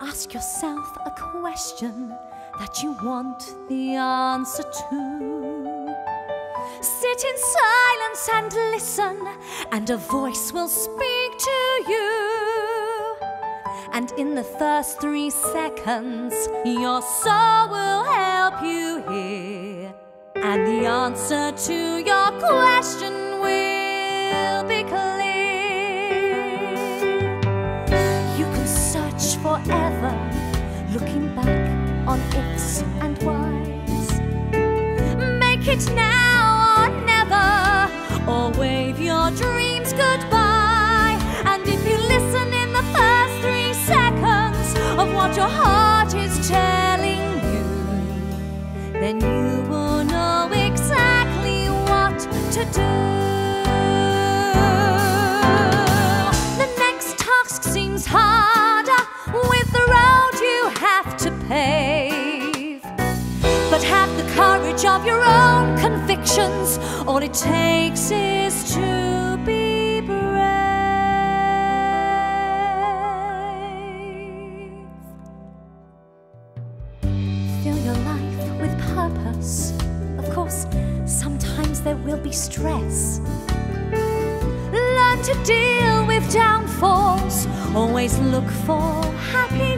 Ask yourself a question that you want the answer to. Sit in silence and listen, and a voice will speak to you. And in the first three seconds, your soul will help you hear. And the answer to your question will be clear. Forever, looking back on ifs and whys. Make it now or never, or wave your dreams goodbye. And if you listen in the first three seconds of what your heart is telling you, then you will know exactly what to do. To pave. But have the courage of your own convictions. All it takes is to be brave. Fill your life with purpose. Of course, sometimes there will be stress. Learn to deal with downfalls. Always look for happiness.